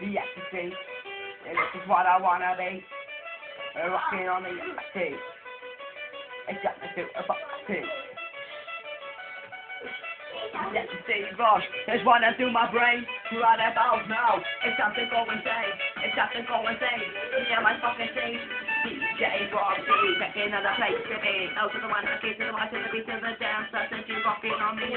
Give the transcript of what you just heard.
the ecstasy. Yeah, this is what I wanna be. Rocking on the ecstasy. It's got to do about ecstasy. Ecstasy rush. Just wanna do my brain. Right about now. It's time to go insane. It's time to go insane. Yeah, my fucking thing. DJ Rob D, taking another place to be. No to the one, to the one, to the beat, to the dance.